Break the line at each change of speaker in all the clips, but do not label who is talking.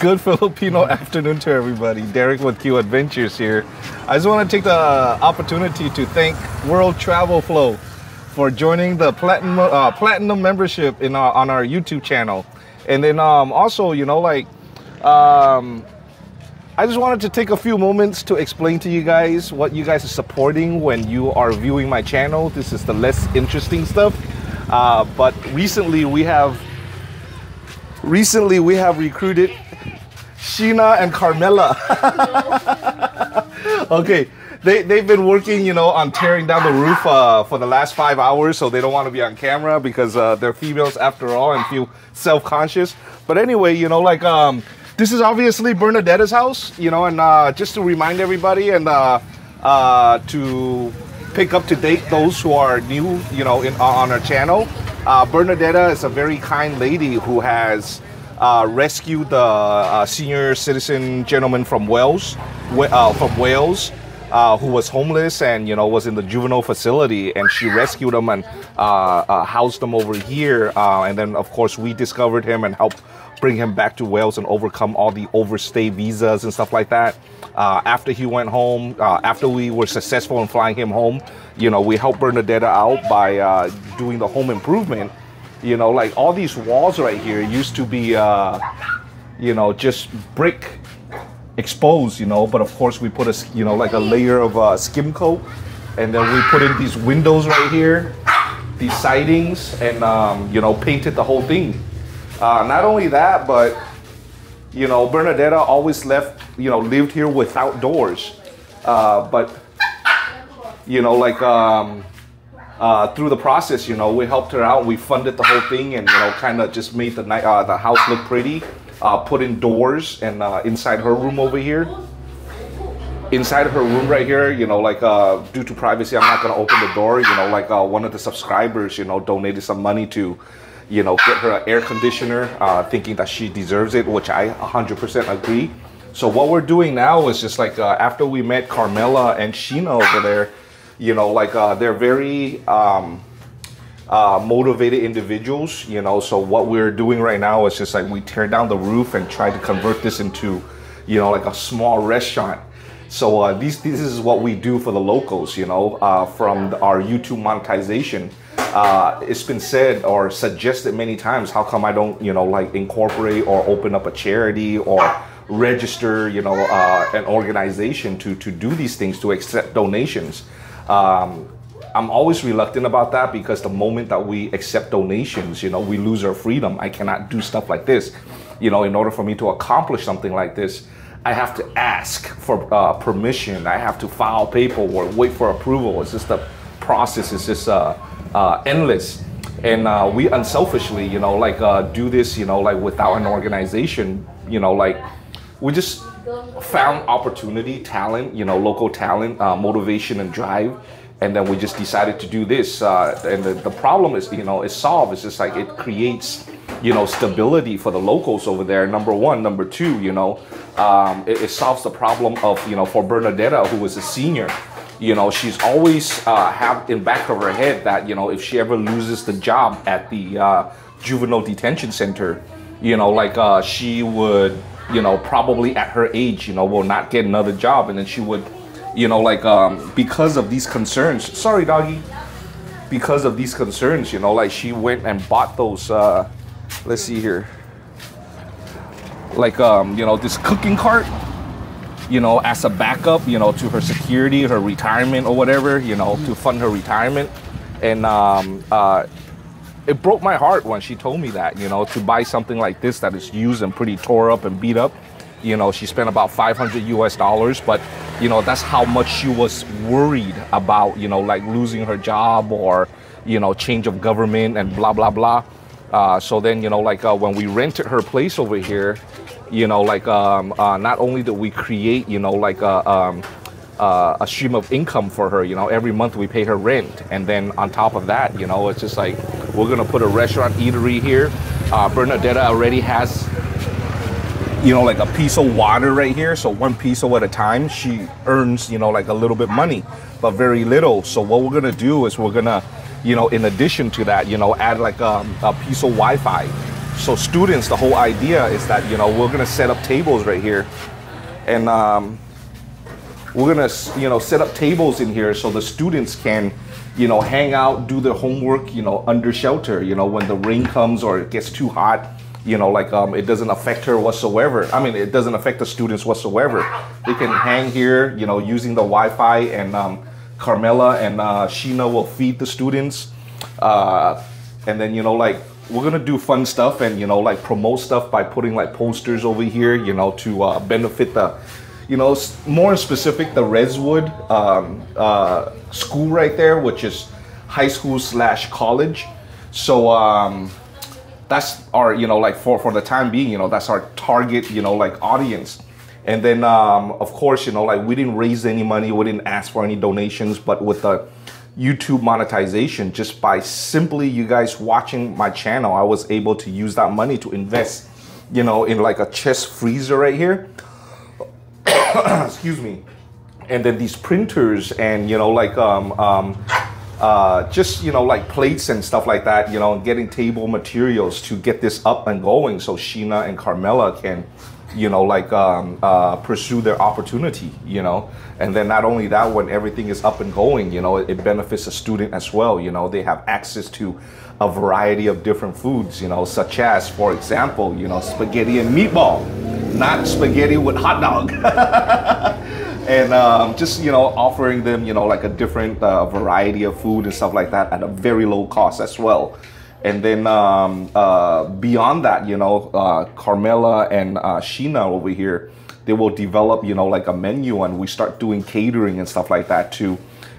Good Filipino afternoon to everybody. Derek with Q Adventures here. I just want to take the opportunity to thank World Travel Flow for joining the platinum uh, platinum membership in our, on our YouTube channel, and then um, also, you know, like. Um, I just wanted to take a few moments to explain to you guys what you guys are supporting when you are viewing my channel. This is the less interesting stuff. Uh, but recently we have recently we have recruited Sheena and Carmela. okay, they, they've been working, you know, on tearing down the roof uh, for the last five hours, so they don't want to be on camera because uh, they're females after all and feel self-conscious. But anyway, you know, like um, this is obviously Bernadetta's house, you know, and uh, just to remind everybody and uh, uh, to pick up to date those who are new, you know, in, on our channel. Uh, Bernadetta is a very kind lady who has uh, rescued the uh, senior citizen gentleman from Wales, uh, from Wales, uh, who was homeless and you know was in the juvenile facility, and she rescued him and housed him over here. and then, of course, we discovered him and helped bring him back to Wales and overcome all the overstay visas and stuff like that. Uh, after he went home, uh, after we were successful in flying him home, you know, we helped Bernadetta out by uh, doing the home improvement. You know, like all these walls right here used to be, uh, you know, just brick exposed, you know, but of course we put a, you know, like a layer of uh, skim coat and then we put in these windows right here, these sidings and, um, you know, painted the whole thing. Uh, not only that, but you know, Bernadetta always left, you know, lived here without doors. Uh, but you know, like um, uh, through the process, you know, we helped her out. We funded the whole thing, and you know, kind of just made the night uh, the house look pretty. Uh, put in doors and uh, inside her room over here. Inside her room right here, you know, like uh, due to privacy, I'm not gonna open the door. You know, like one of the subscribers, you know, donated some money to you know, get her an air conditioner, uh, thinking that she deserves it, which I 100% agree. So what we're doing now is just like uh, after we met Carmela and Sheena over there, you know, like uh, they're very um, uh, motivated individuals, you know. So what we're doing right now is just like we tear down the roof and try to convert this into, you know, like a small restaurant. So uh, these this is what we do for the locals, you know, uh, from our YouTube monetization uh, it's been said or suggested many times how come i don't you know like incorporate or open up a charity or register you know uh, an organization to to do these things to accept donations um, i'm always reluctant about that because the moment that we accept donations you know we lose our freedom i cannot do stuff like this you know in order for me to accomplish something like this I have to ask for uh, permission. I have to file paperwork, wait for approval. It's just a process It's just uh, uh, endless. And uh, we unselfishly, you know, like uh, do this, you know, like without an organization, you know, like we just found opportunity, talent, you know, local talent, uh, motivation, and drive. And then we just decided to do this. Uh, and the, the problem is, you know, it's solved. It's just like it creates, you know, stability for the locals over there. Number one. Number two, you know, um, it, it solves the problem of, you know, for Bernadetta, who was a senior you know she's always uh, have in back of her head that you know if she ever loses the job at the uh, juvenile detention center you know like uh, she would you know probably at her age you know will not get another job. And then she would you know like um, because of these concerns sorry doggy because of these concerns you know like she went and bought those uh, let's see here. Like um, you know this cooking cart you know, as a backup, you know, to her security, her retirement or whatever, you know, to fund her retirement. And um, uh, it broke my heart when she told me that, you know, to buy something like this that is used and pretty tore up and beat up. You know, she spent about 500 US dollars, but, you know, that's how much she was worried about, you know, like losing her job or, you know, change of government and blah, blah, blah. Uh, so then, you know, like uh, when we rented her place over here, you know, like um, uh, not only do we create, you know, like a, um, uh, a stream of income for her, you know, every month we pay her rent. And then on top of that, you know, it's just like we're going to put a restaurant eatery here. Uh, Bernadetta already has, you know, like a piso water right here. So one piso at a time, she earns, you know, like a little bit money, but very little. So what we're going to do is we're going to, you know, in addition to that, you know, add like a, um, a piso Wi Fi so students, the whole idea is that you know we're gonna set up tables right here, and um, we're gonna you know set up tables in here so the students can you know hang out, do their homework, you know under shelter. You know when the rain comes or it gets too hot, you know like um, it doesn't affect her whatsoever. I mean it doesn't affect the students whatsoever. They can hang here, you know using the Wi-Fi and um, Carmela and uh, Sheena will feed the students. Uh, and then you know like we're gonna do fun stuff and you know like promote stuff by putting like posters over here you know to uh, benefit the you know more specific the Redwood um, uh, school right there which is high school slash college. So um, that's our you know like for for the time being you know that's our target you know like audience. And then um, of course you know like we didn't raise any money we didn't ask for any donations but with the YouTube monetization just by simply you guys watching my channel. I was able to use that money to invest, you know, in like a chest freezer right here. Excuse me. And then these printers and, you know, like, um, um, uh, just, you know, like plates and stuff like that, you know, getting table materials to get this up and going so Sheena and Carmela can, you know, like um, uh, pursue their opportunity, you know. And then not only that, when everything is up and going, you know, it, it benefits a student as well. You know, they have access to a variety of different foods, you know, such as, for example, you know, spaghetti and meatball, not spaghetti with hot dog. and um, just you know offering them you know like a different uh, variety of food and stuff like that at a very low cost as well and then um, uh, beyond that, you know, uh, Carmela and uh, Sheena over here, they will develop, you know, like a menu and we start doing catering and stuff like that to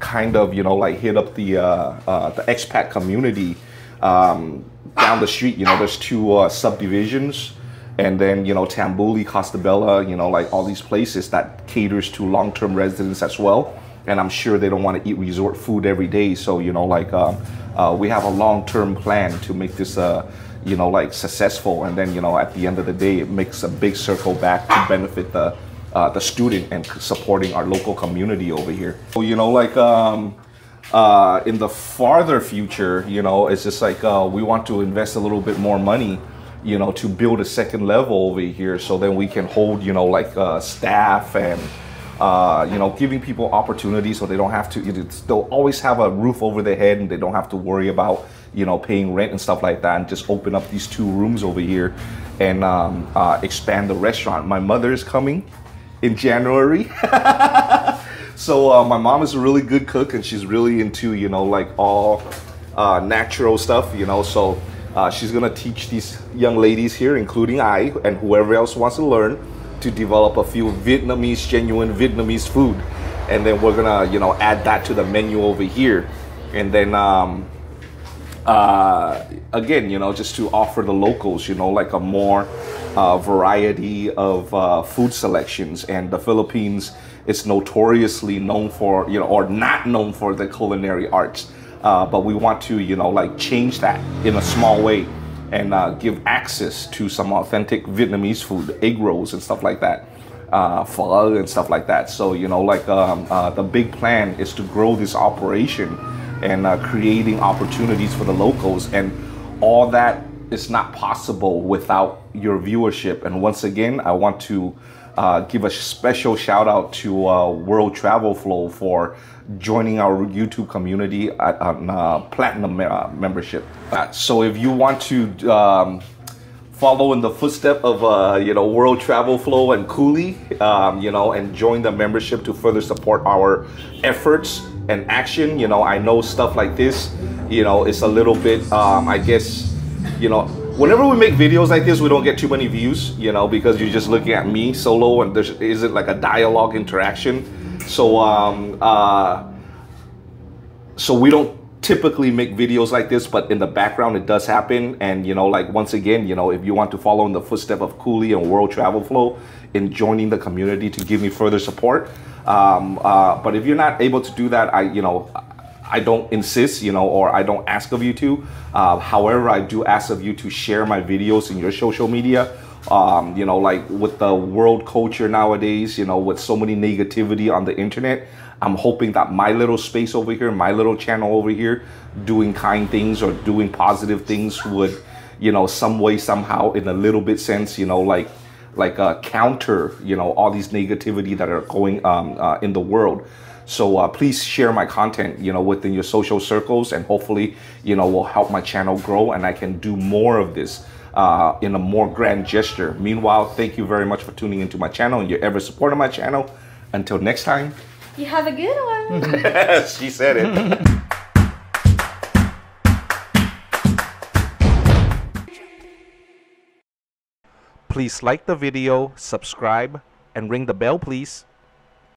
kind of, you know, like hit up the, uh, uh, the expat community um, down the street. You know, there's two uh, subdivisions and then, you know, Tambuli, Costabella, you know, like all these places that caters to long-term residents as well. And I'm sure they don't want to eat resort food every day. So, you know, like, um, uh, we have a long-term plan to make this uh, you know like successful and then you know at the end of the day it makes a big circle back to benefit the uh, the student and supporting our local community over here so you know like um, uh, in the farther future you know it's just like uh, we want to invest a little bit more money you know to build a second level over here so then we can hold you know like uh, staff and uh, you know, giving people opportunities so they don't have to, they'll always have a roof over their head and they don't have to worry about, you know, paying rent and stuff like that and just open up these two rooms over here and um, uh, expand the restaurant. My mother is coming in January. so uh, my mom is a really good cook and she's really into, you know, like all uh, natural stuff, you know, so uh, she's gonna teach these young ladies here, including I and whoever else wants to learn, to develop a few Vietnamese, genuine Vietnamese food. And then we're gonna, you know, add that to the menu over here. And then, um, uh, again, you know, just to offer the locals, you know, like a more uh, variety of uh, food selections. And the Philippines is notoriously known for, you know, or not known for the culinary arts. Uh, but we want to, you know, like change that in a small way and uh, give access to some authentic Vietnamese food, egg rolls and stuff like that, uh, pho and stuff like that. So you know, like um, uh, the big plan is to grow this operation and uh, creating opportunities for the locals, and all that is not possible without your viewership. And once again, I want to uh, give a special shout out to uh, World Travel Flow for joining our YouTube community at, on uh, Platinum uh, membership. Uh, so if you want to um, follow in the footstep of uh, you know World Travel Flow and Cooley, um, you know, and join the membership to further support our efforts and action. You know, I know stuff like this, you know, it's a little bit, um, I guess, you know, whenever we make videos like this, we don't get too many views, you know, because you're just looking at me solo and there isn't like a dialogue interaction. So, um, uh, so we don't typically make videos like this, but in the background it does happen. And you know, like once again, you know, if you want to follow in the footstep of Cooley and World Travel Flow in joining the community to give me further support. Um, uh, but if you're not able to do that, I, you know, I don't insist, you know, or I don't ask of you to. Uh, however, I do ask of you to share my videos in your social media. Um, you know, like with the world culture nowadays, you know, with so many negativity on the internet, I'm hoping that my little space over here, my little channel over here, doing kind things or doing positive things would, you know, some way, somehow, in a little bit sense, you know, like like uh, counter, you know, all these negativity that are going um, uh, in the world. So uh, please share my content, you know, within your social circles, and hopefully, you know, will help my channel grow, and I can do more of this uh, in a more grand gesture. Meanwhile, thank you very much for tuning into my channel and your ever support of my channel. Until next time.
You have a good one.
she said it. Please like the video, subscribe, and ring the bell, please.